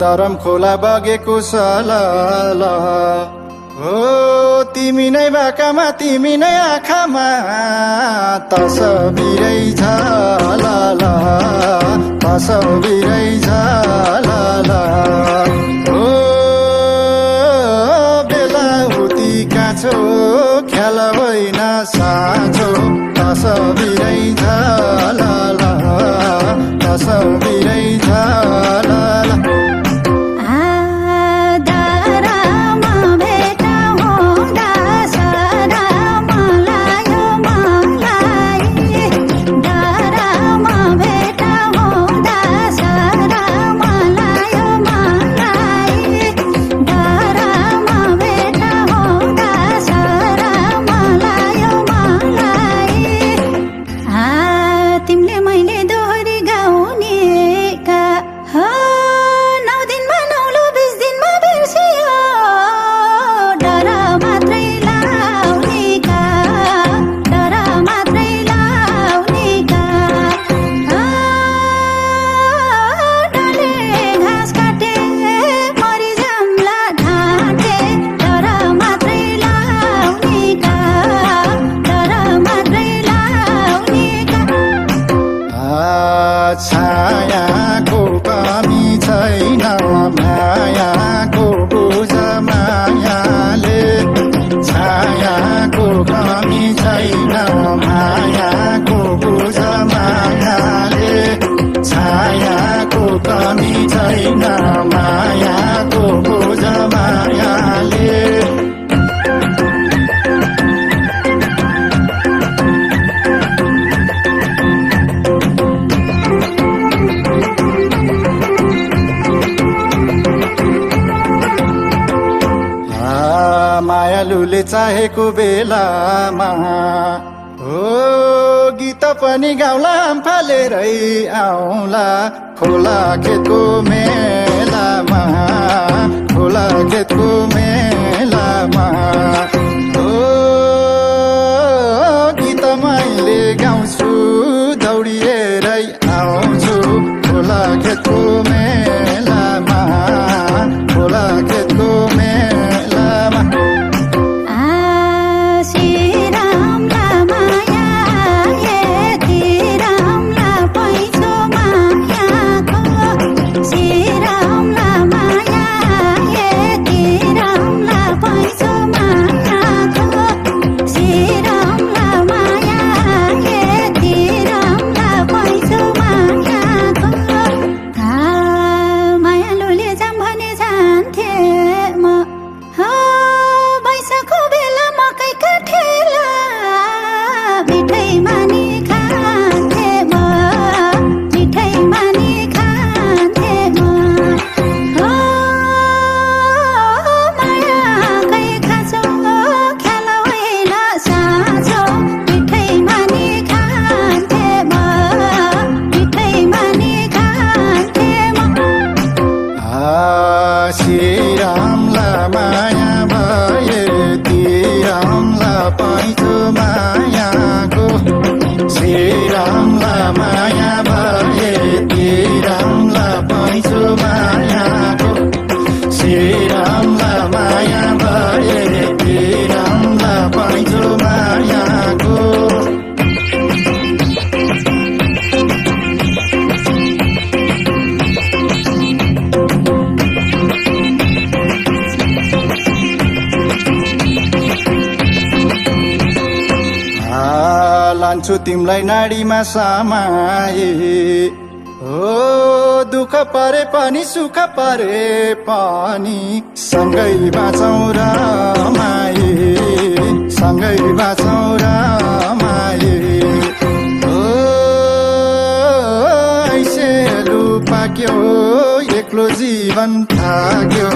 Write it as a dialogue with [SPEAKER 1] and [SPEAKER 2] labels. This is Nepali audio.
[SPEAKER 1] धरम खोला बगेको सलल। हो तिमी नै बाकामा तिमी नै आँखामा तसबिरै झलल तसबिरै झलल हो बेलाउती काँचो ख्याल होइन साँचो। तसबिरै झलल तसबिरै झलल
[SPEAKER 2] आधारमा
[SPEAKER 1] छैन मायाको बुझ मायाले छायाको कमी छैन मायालुले चाहेको बेलामा। हो गीत पनि गाउला फालेरै आउला। खोला खेतको मेलामा खोला खेतको मेलामा। हो गीत मैले गाउँछु दौडिएरै आउँछु। खोला खेतको मेलामा लान्छु तिमीलाई नाडीमा समाए हो दुःख परे पनि सुख परे पनि। सँगै बाँचौँ रमाए सँगै बाँचौँ रमाए हो ऐसे लु पाक्यो एक्लो जीवन थाक्यो।